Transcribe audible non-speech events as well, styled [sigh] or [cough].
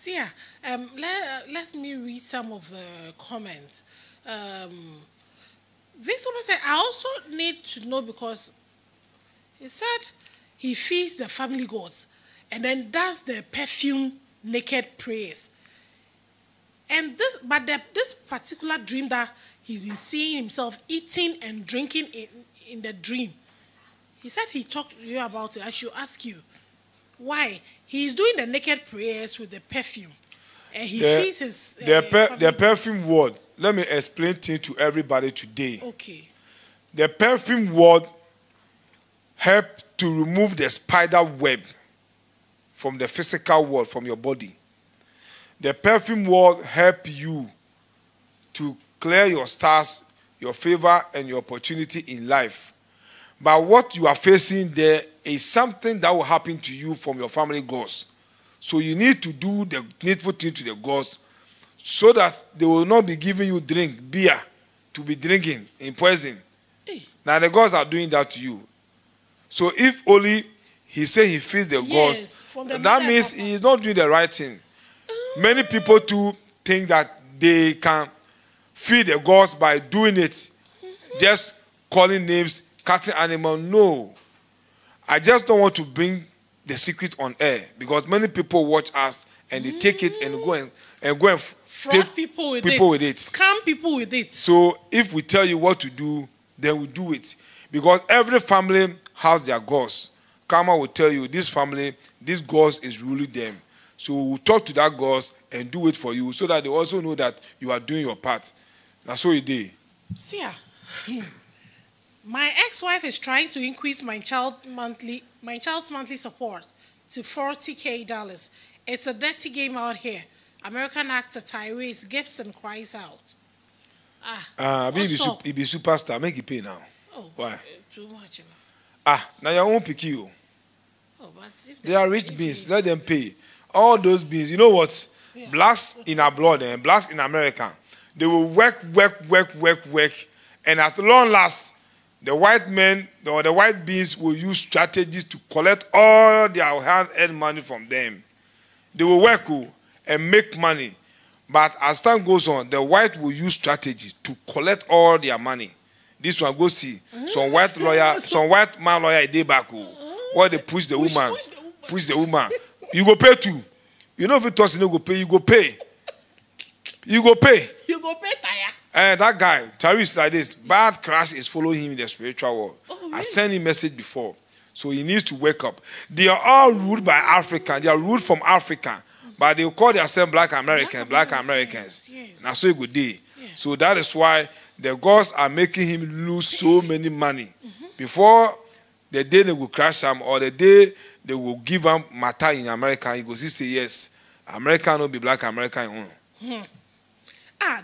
See, yeah, um, let, let me read some of the comments. Um, Victor said, I also need to know because he said he feeds the family gods and then does the perfume naked prayers. And this, but the, this particular dream that he's been seeing himself eating and drinking in, in the dream, he said he talked to you about it. I should ask you why he's doing the naked prayers with the perfume, and he The- feeds his. The, uh, per, the perfume word, let me explain things to everybody today. Okay. The perfume word help to remove the spider web from the physical world, from your body. The perfume word help you to clear your stars, your favor, and your opportunity in life. But what you are facing there is something that will happen to you from your family gods. So you need to do the needful thing to the gods so that they will not be giving you drink, beer, to be drinking in poison. Hey. Now the gods are doing that to you. So if only he say he feeds the Yes, gods, the that means he is not doing the right thing. Many people too think that they can feed the gods by doing it, just calling names, cutting animal. No, I just don't want to bring the secret on air because many people watch us and they take it and go and, and go and Fraud take people with people it. with it. Scam people with it. So if we tell you what to do, then we do it. Because every family has their gods. Karma will tell you this family, this gods is ruling them. So we'll talk to that gods and do it for you so that they also know that you are doing your part. That's what it did. See ya. [laughs] My ex-wife is trying to increase my child monthly my child's monthly support to 40k dollars. It's a dirty game out here. American actor Tyrese Gibson cries out. Ah, Uh, he be, What's su- up? he be superstar. Make it pay now. oh, Why? eh, Too much. you. Ah, now your own picky you. Oh, but if They are rich beings. it's- Let them pay. All those beings. You know what? Yeah. Blacks in our blood and blacks in America, they will work, work, work, work, work, and at long last, the white men or the white beings will use strategies to collect all their hard-earned money from them. They will work oh, and make money, but as time goes on, the white will use strategy to collect all their money. This one go see some white lawyer, [laughs] some white man lawyer dey back oh, where they push the woman, push the woman. push the woman. You go pay too. You know if it was you go pay. You go pay. You go pay. You go pay tire. And that guy, Tyrese, like this, bad crash is following him in the spiritual world. Oh, I really? sent him message before. So he needs to wake up. They are all ruled by African. They are ruled from Africa. But they call themselves black Americans, black, Black Americans. Americans, yes. Now so good day. Yeah. So that is why the gods are making him lose so [laughs] many money. Mm-hmm. Before the day they will crash him or the day they will give him matter in America, he goes, he say yes. America no be black American. Ah,